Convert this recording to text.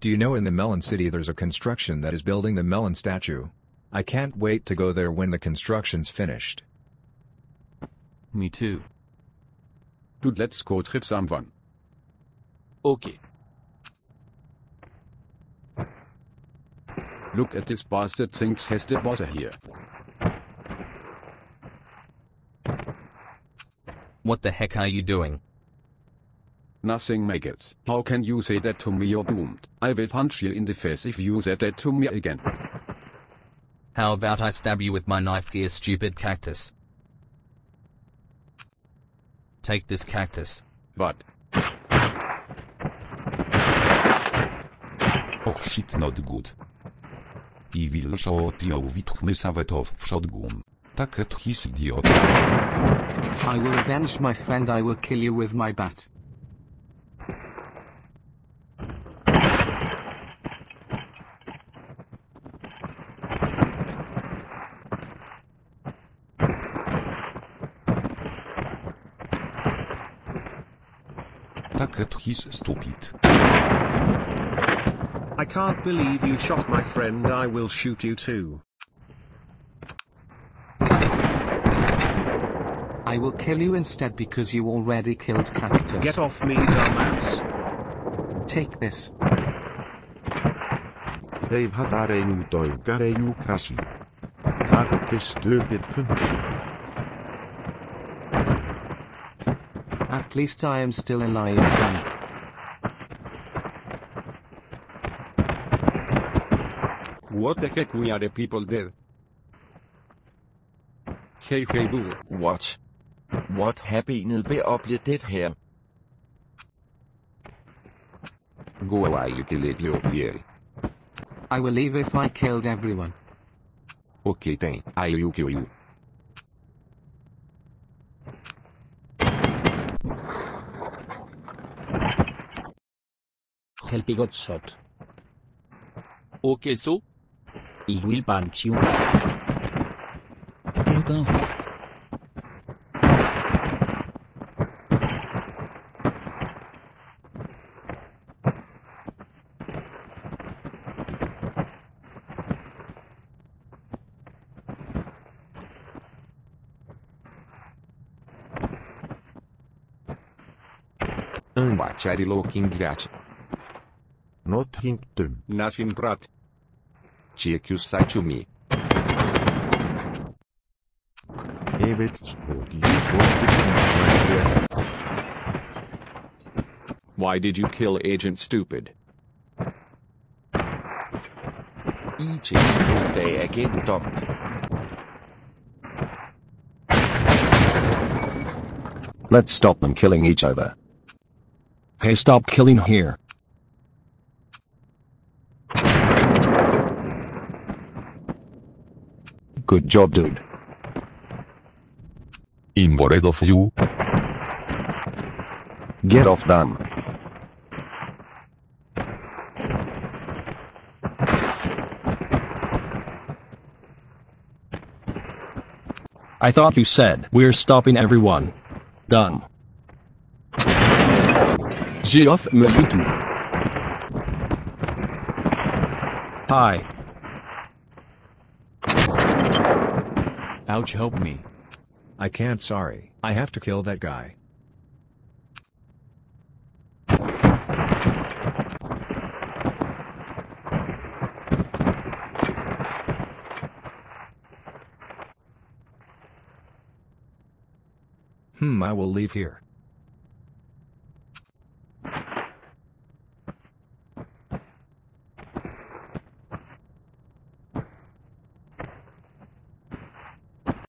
Do you know in the Melon City there's a construction that is building the Melon statue? I can't wait to go there when the construction's finished. Me too. Dude, let's go trip someone. Okay. Look at this bastard thinks has the water here. What the heck are you doing? Nothing make it. How can you say that to me you're doomed? I will punch you in the face if you say that to me again. How about I stab you with my knife dear stupid cactus? Take this cactus. What? Oh shit not good. I will shot you with my Savetov w shotgun. Tak at his idiot. I will avenge my friend. I will kill you with my bat. Tak at his stupid. I can't believe you shot my friend. I will shoot you too. I will kill you instead because you already killed Cactus. Get off me, dumbass. Take this. Dave hadar ein doi gare ju krasi. Tak is stupid At least I am still alive. Done. What the heck we are the people dead? Hey hey boo. What? What happened be opledet her? Go away you kill it you here. I will leave if I killed everyone. Okay then, I will kill you. Help got shot. Okay so? I will punch you. Get looking gat. Not hink dum. Nothing brat. Check you say to me. Evet, hold for. Why did you kill Agent Stupid? IT stod agent dump. Let's stop them killing each other. Hey stop killing here. Good job dude. I'm worried of you. Get off them. I thought you said we're stopping everyone. Done. Get off me YouTube. Hi. Ouch help me. I can't sorry, I have to kill that guy. Hmm, I will leave here.